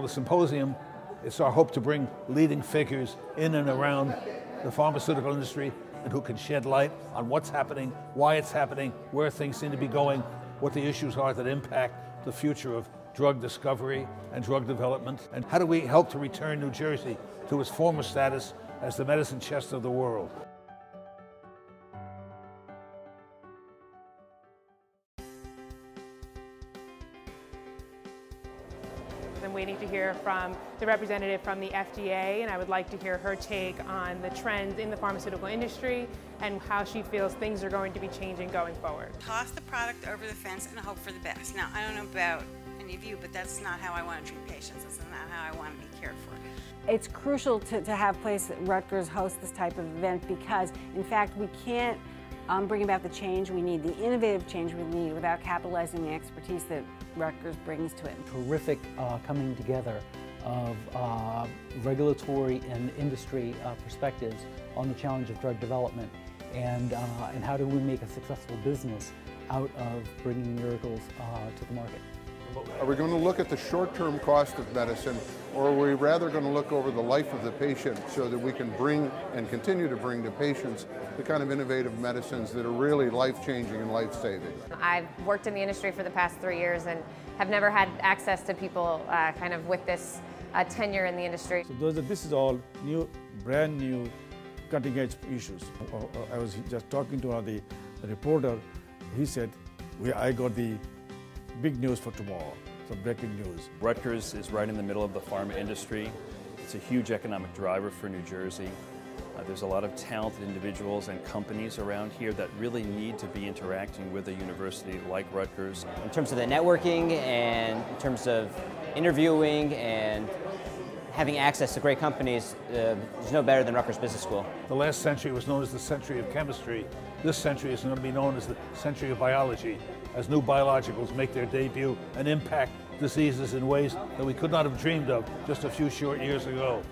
The symposium, it's our hope to bring leading figures in and around the pharmaceutical industry and who can shed light on what's happening, why it's happening, where things seem to be going, what the issues are that impact the future of drug discovery and drug development, and how do we help to return New Jersey to its former status as the medicine chest of the world. I'm waiting to hear from the representative from the FDA, and I would like to hear her take on the trends in the pharmaceutical industry and how she feels things are going to be changing going forward. Toss the product over the fence and hope for the best. Now, I don't know about any of you, but that's not how I want to treat patients. That's not how I want to be cared for. It's crucial to, to have place that Rutgers host this type of event because, in fact, we can't um, bring about the change we need, the innovative change we need without capitalizing the expertise that Rutgers brings to it. Terrific uh, coming together of uh, regulatory and industry uh, perspectives on the challenge of drug development and, uh, and how do we make a successful business out of bringing miracles uh, to the market. Are we going to look at the short-term cost of medicine or are we rather going to look over the life of the patient so that we can bring and continue to bring to patients the kind of innovative medicines that are really life-changing and life-saving? I've worked in the industry for the past three years and have never had access to people uh, kind of with this uh, tenure in the industry. So those, this is all new, brand new, cutting edge issues. I was just talking to the, the reporter. He said, we, I got the big news for tomorrow. So breaking news. Rutgers is right in the middle of the pharma industry. It's a huge economic driver for New Jersey. Uh, there's a lot of talented individuals and companies around here that really need to be interacting with a university like Rutgers. In terms of the networking and in terms of interviewing and having access to great companies, uh, there's no better than Rutgers Business School. The last century was known as the century of chemistry. This century is going to be known as the century of biology, as new biologicals make their debut and impact diseases in ways that we could not have dreamed of just a few short years ago.